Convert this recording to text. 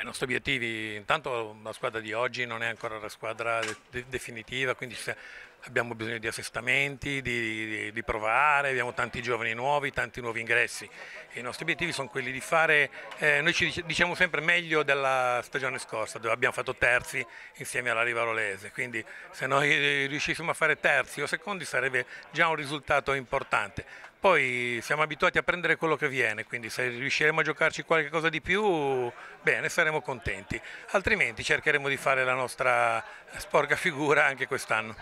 I nostri obiettivi, intanto la squadra di oggi non è ancora la squadra de definitiva, quindi abbiamo bisogno di assestamenti, di, di, di, provare, abbiamo tanti giovani nuovi, tanti nuovi ingressi. I nostri obiettivi sono quelli di fare, eh, noi ci diciamo sempre meglio della stagione scorsa, dove abbiamo fatto terzi insieme alla Rivarolese, quindi se noi riuscissimo a fare terzi o secondi sarebbe già un risultato importante. Poi siamo abituati a prendere quello che viene, quindi se riusciremo a giocarci qualche cosa di più, bene, saremo contenti. Altrimenti cercheremo di fare la nostra sporca figura anche quest'anno.